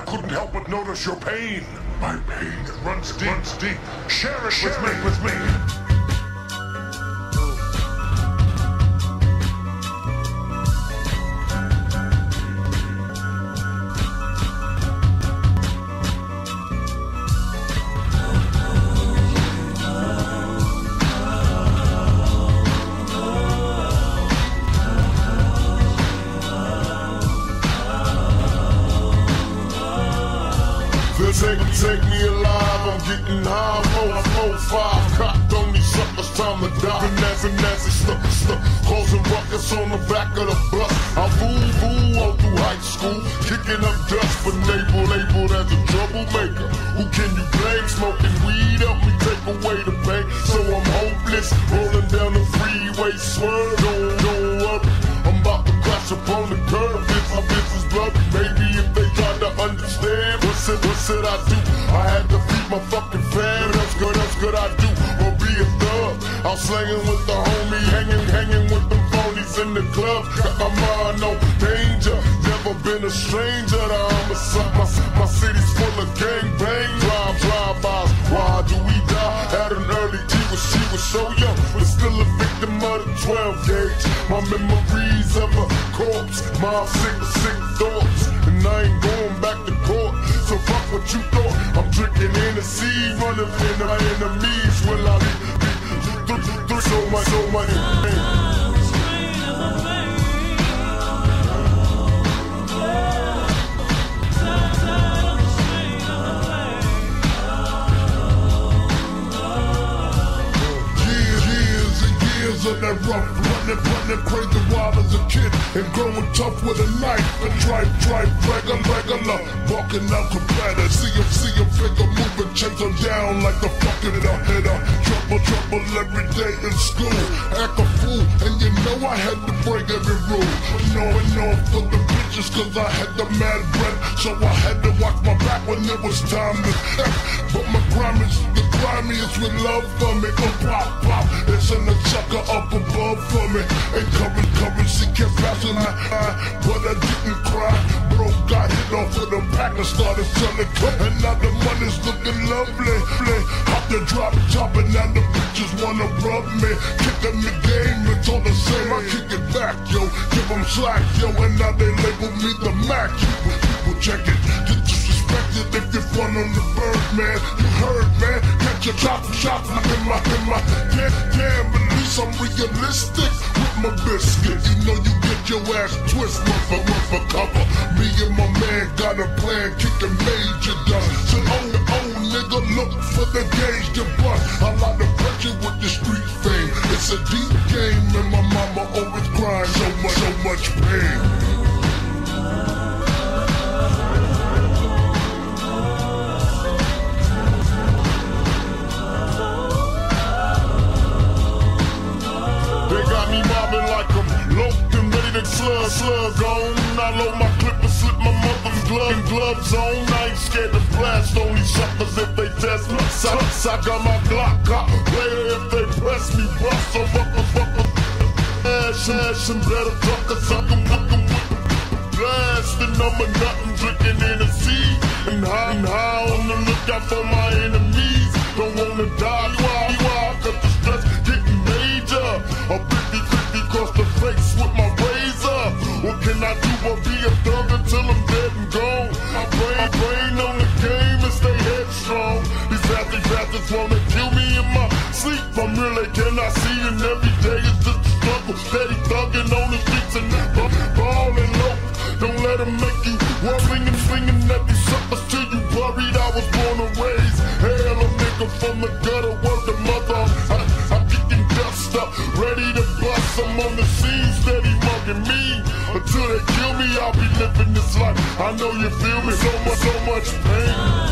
I couldn't help but notice your pain. My pain runs deep, runs deep. Share it Share with me, with me. Take, take me alive, I'm getting high. Four, four, five, cocked on these suckers, time to die. Finesse, finesse, stuck, stuck, causing ruckus on the back of the bus. I fool, fool all through high school, kicking up dust, but label, labeled as a troublemaker. Who can you blame? Smoking weed help me take away the pain. So I'm hopeless, rolling down the freeway, swerve, don't, don't worry. I'm about to crash upon the curb, if my bitch is bloody. Maybe said, what should I do? I had to feed my fucking fam. What else good, else could I do? Or be a thug? I'm slanging with the homie, hanging, hanging with them phonies in the club. Got my mind on danger. Never been a stranger to homicide. My, my city's full of gang bang, drive, drive-bys. Why do we die at an early when she was so young? But still a victim of the 12 gauge. My memories of a corpse, my sick, sick thoughts. And I ain't going back to fuck what you thought. I'm drinking Hennessy, running from my enemies. Will I be, be, be, so much, so much pain? of that rough, running, running crazy wild as a kid, and growing tough with a knife, and tripe, tripe, regular, regular, walking out competitor. See him, see him, figure moving, chase him down like the fucking hitter, hitter. Trouble, trouble every day in school, act a fool, and you know I had to break every rule. Knowing all for the bitches, cause I had the mad breath, so I had to watch my back when it was time to step. But my crime is the grimiest with love for me, oh pop, pop, it's in the chucker up above for me. And coming, she kept passing my eye, but I didn't cry. Bro got hit off with a pack and started selling cut. And now the money's looking lovely. Hop the drop top and now the bitches wanna rub me. Kick them the game, it's all the same. I kick it back, yo. Give them slack, yo. And now they label me the Mac. People, people check it. Get disrespected if you're fun on the bird, man. You heard, man. Catch a chop, chop in my, in my. Damn, damn, I'm realistic with my biscuit. You know you get your ass twist, mother, mother cover. Me and my man got a plan, kicking major done. So oh, oh, nigga, look for the gauge to bust. A lot of pressure with the street fame. It's a deep game, and my mama always crying so much, so much pain. Slug, on. I load my clip and slip my mother's glove and gloves on. I ain't scared to blast on these suckers if they test me. Sucks, I got my Glock out. Later if they press me, bust a fuck a ash, ash, and better fuck a sucker, fuck a blasting. I'm a nothing drinking in the sea. And high, and high on the lookout for my can I do but be a thug until I'm dead and gone? My brain, brain on the game and stay headstrong. These nasty bastards wanna kill me in my sleep. I'm really cannot see and every day is just a struggle. Steady thugging on the streets and balling low. Don't let them make you worrying and swinging at these suckers I'll be living this life. I know you feel me. So much, so much pain.